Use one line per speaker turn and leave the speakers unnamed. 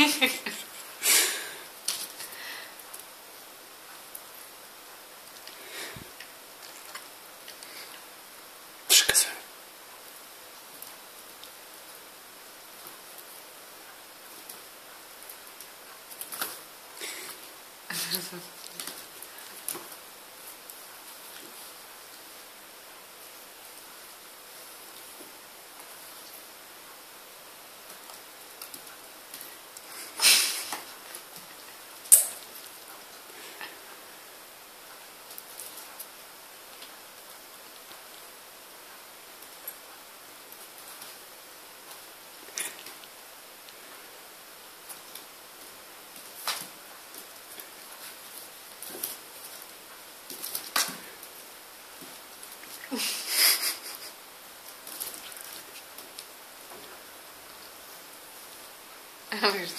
Шикарно.
Oh, you're so